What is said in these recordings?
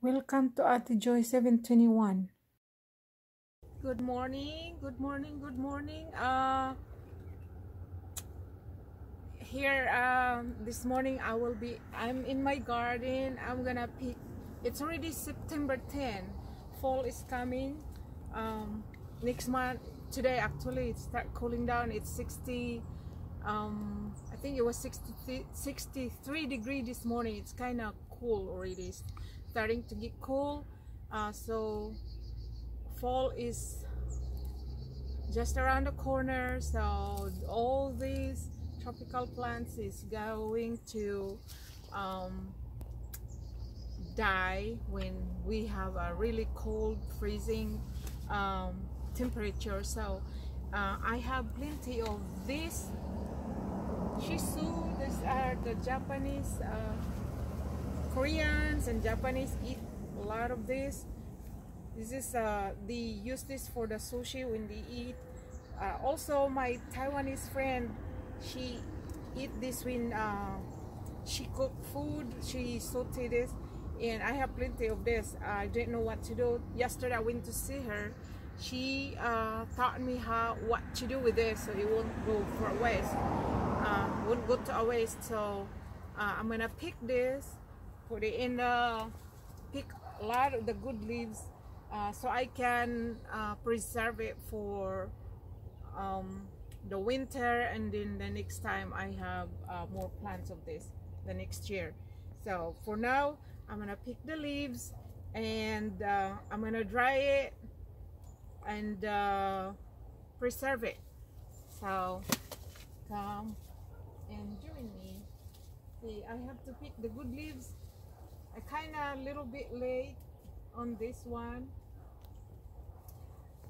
Welcome to Ate Joy 721. Good morning, good morning, good morning. Uh, here um, this morning I will be, I'm in my garden. I'm gonna pick, it's already September 10. Fall is coming. Um, next month, today actually it start cooling down. It's 60, um, I think it was 60, 63 degree this morning. It's kind of cool already starting to get cool uh, so fall is just around the corner so all these tropical plants is going to um, die when we have a really cold freezing um, temperature. So uh, I have plenty of this. Shiso these are the Japanese uh, Koreans and Japanese eat a lot of this. This is uh, they use this for the sushi when they eat. Uh, also, my Taiwanese friend, she eat this when uh, she cook food. She saute this, and I have plenty of this. I didn't know what to do. Yesterday, I went to see her. She uh, taught me how what to do with this, so it won't go for waste. Uh, won't go to a waste. So uh, I'm gonna pick this put it in the pick a lot of the good leaves uh, so I can uh, preserve it for um, the winter and then the next time I have uh, more plants of this the next year. So for now I'm gonna pick the leaves and uh, I'm gonna dry it and uh, preserve it. So come and join me. See I have to pick the good leaves I kind of a little bit late on this one.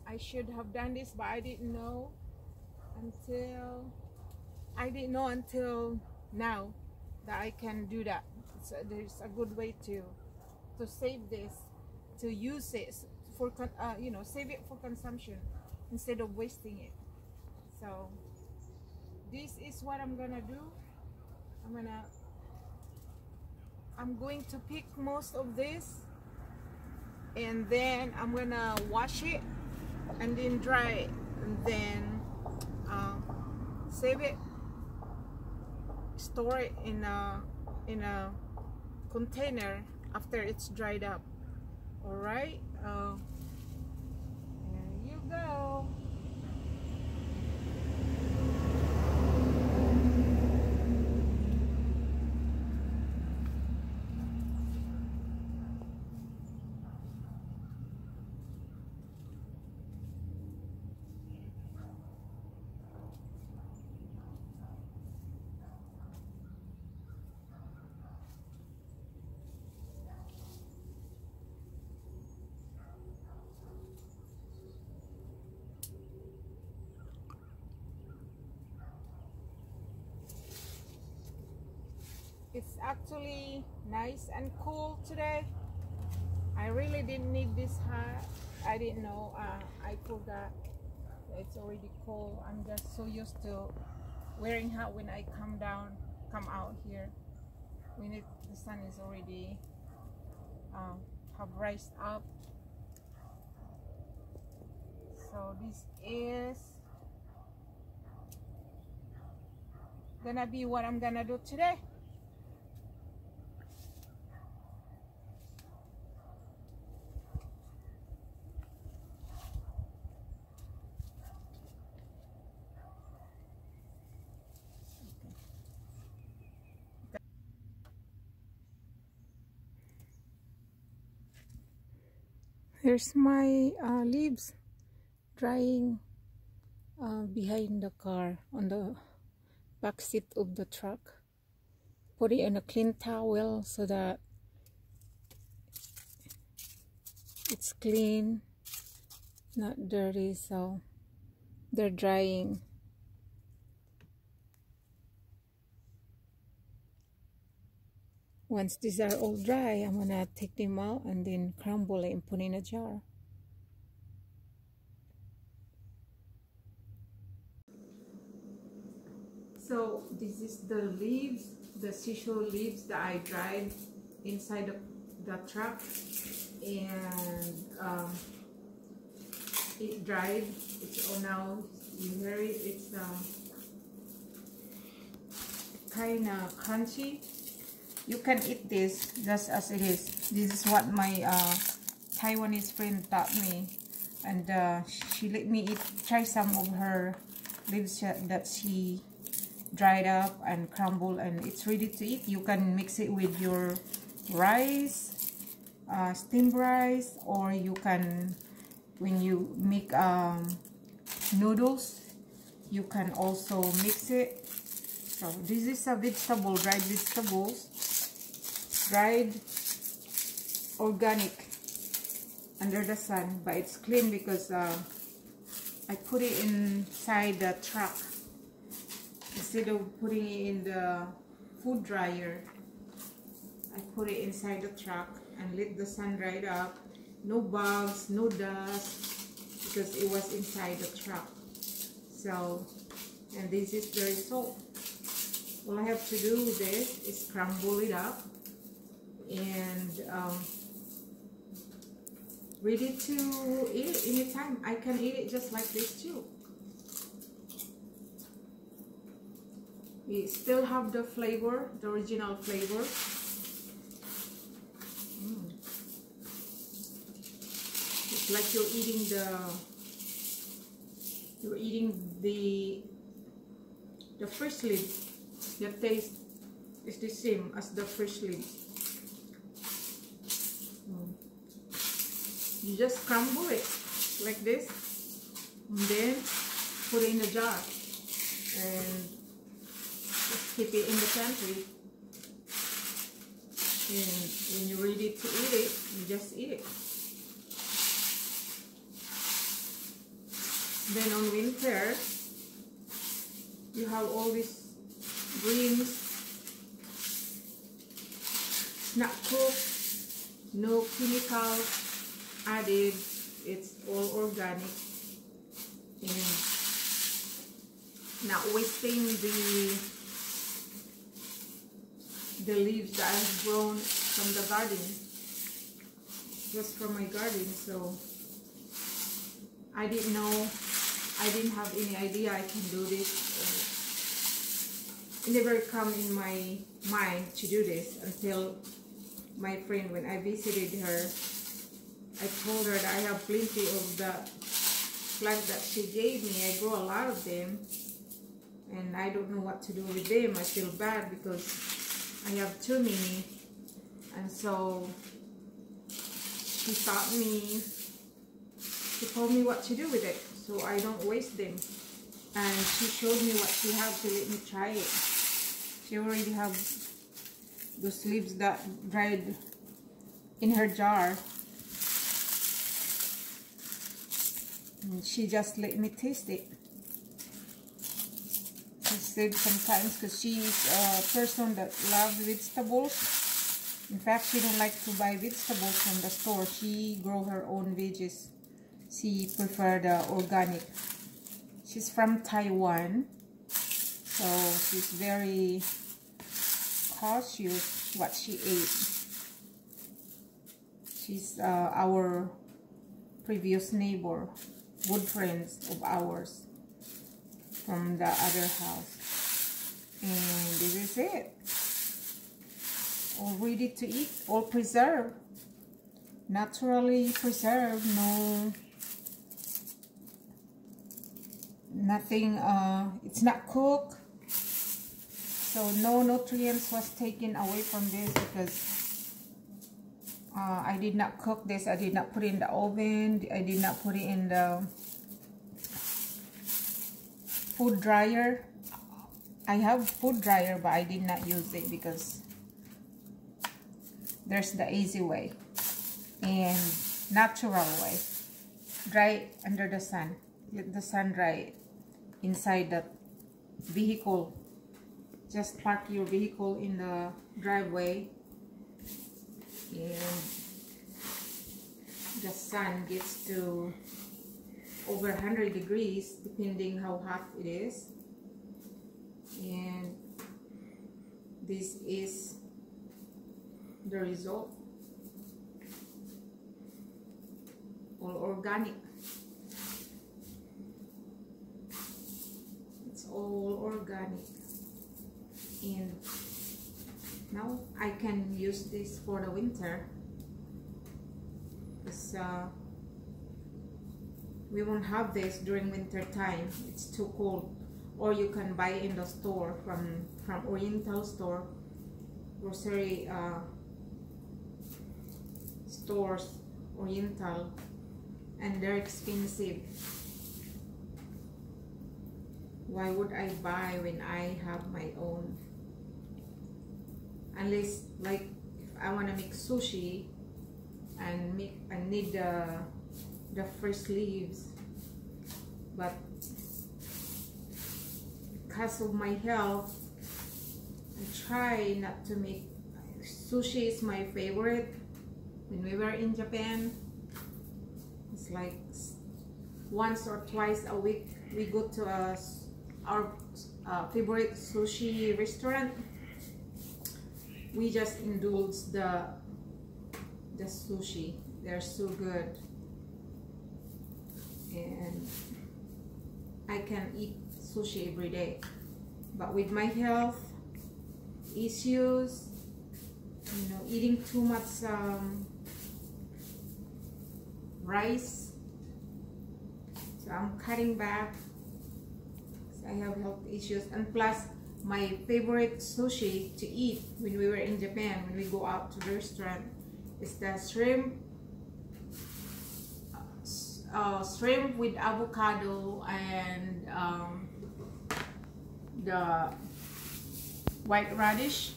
I should have done this but I didn't know until I didn't know until now that I can do that. A, there's a good way to to save this to use it for uh, you know save it for consumption instead of wasting it. So this is what I'm gonna do. I'm gonna I'm going to pick most of this and then I'm gonna wash it and then dry it and then uh, save it store it in a in a container after it's dried up. All right uh, there you go it's actually nice and cool today. I really didn't need this hat. I didn't know uh, I forgot it's already cold. I'm just so used to wearing hat when I come down come out here. When it, the sun is already um, have rise up. So this is gonna be what I'm gonna do today here's my uh, leaves? Drying uh, behind the car on the back seat of the truck. Put it in a clean towel so that it's clean not dirty so they're drying Once these are all dry, I'm gonna take them out and then crumble it and put in a jar. So this is the leaves, the shiso leaves that I dried inside the, the truck. And um, it dried. It's all now you hear it it's uh, kind of crunchy you can eat this just as it is. This is what my uh, Taiwanese friend taught me. And uh, she let me eat try some of her leaves that she dried up and crumbled and it's ready to eat. You can mix it with your rice uh, steamed rice or you can when you make um, noodles you can also mix it. So this is a vegetable dried vegetables dried organic under the sun but it's clean because uh, I put it inside the truck. Instead of putting it in the food dryer I put it inside the truck and let the sun dry it up. No bugs no dust because it was inside the truck. So and this is the result all I have to do with this is crumble it up and um, ready to eat it anytime. I can eat it just like this too. We still have the flavor the original flavor. Mm. it's like you're eating the you're eating the the fresh leaf the taste is the same as the fresh leaf you just crumble it like this and then put it in a jar and just keep it in the pantry. And when you're ready to eat it, you just eat it. Then on winter, you have all these greens, not cooked, no chemicals added, it's all organic. And not wasting the the leaves that I've grown from the garden just from my garden. So I didn't know I didn't have any idea I can do this. It never come in my mind to do this until my friend when I visited her I told her that I have plenty of the plant that she gave me. I grow a lot of them and I don't know what to do with them. I feel bad because I have too many. And so she taught me she told me what to do with it so I don't waste them. And she showed me what she had to let me try it. She already have those leaves that dried in her jar and she just let me taste it She said sometimes because she's a person that loves vegetables. In fact, she don't like to buy vegetables from the store. She grow her own veggies. She prefer the organic. She's from Taiwan. So she's very cautious what she ate. She's uh, our previous neighbor, good friends of ours from the other house. And this is it. All ready to eat, all preserved. Naturally preserved, no nothing uh it's not cooked so no nutrients was taken away from this because uh, I did not cook this. I did not put it in the oven. I did not put it in the food dryer. I have food dryer but I did not use it because there's the easy way and natural way. Dry under the sun. Let the sun dry inside the vehicle. Just park your vehicle in the driveway and the sun gets to over 100 degrees depending how hot it is. And this is the result all organic. It's all organic. And now I can use this for the winter. Because uh, we won't have this during winter time. It's too cold. Or you can buy in the store from from oriental store grocery uh, stores oriental and they're expensive. Why would I buy when I have my own unless like if I want to make sushi and make I need the the fresh leaves. But because of my health I try not to make sushi is my favorite when we were in Japan. It's like once or twice a week we go to a, our uh, favorite sushi restaurant we just indulge the the sushi. They're so good. And I can eat sushi every day. But with my health issues you know eating too much um, rice so I'm cutting back. I have health issues. And plus my favorite sushi to eat when we were in Japan when we go out to the restaurant is the shrimp uh, shrimp with avocado and um, the white radish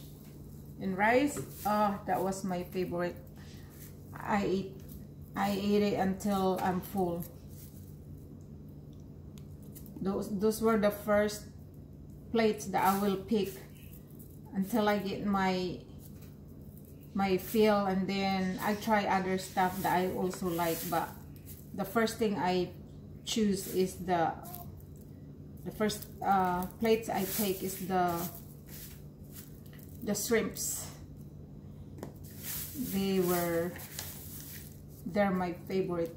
and rice. Oh that was my favorite. I eat I ate it until I'm full. Those those were the first plates that I will pick until I get my my fill and then I try other stuff that I also like but the first thing I choose is the the first uh, plates I take is the the shrimps. They were they're my favorite.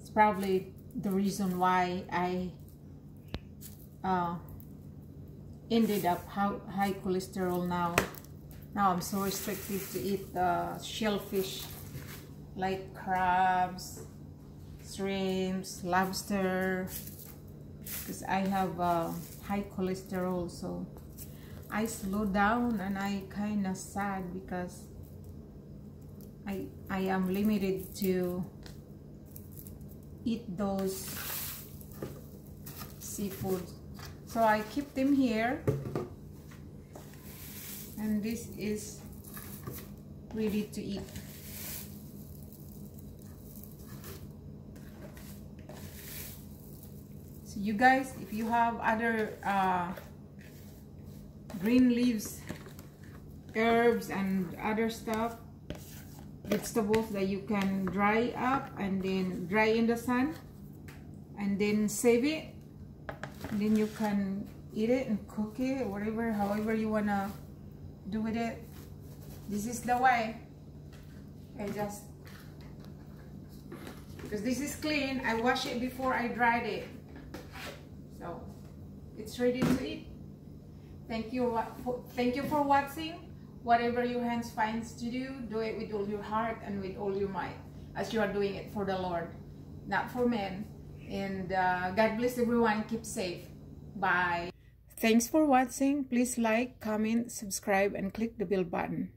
It's probably the reason why I uh, ended up high cholesterol now. Now I'm so restricted to eat uh, shellfish like crabs, shrimps, lobster because I have uh, high cholesterol. So I slow down and I kind of sad because I, I am limited to eat those seafoods so I keep them here. And this is ready to eat. So you guys if you have other uh, green leaves herbs and other stuff vegetables that you can dry up and then dry in the sun and then save it then you can eat it and cook it whatever however you wanna do with it. This is the way. I just because this is clean I wash it before I dried it. So it's ready to eat. Thank you thank you for watching. Whatever your hands finds to do do it with all your heart and with all your might as you are doing it for the Lord not for men and uh, God bless everyone. Keep safe. Bye. Thanks for watching. Please like comment subscribe and click the bell button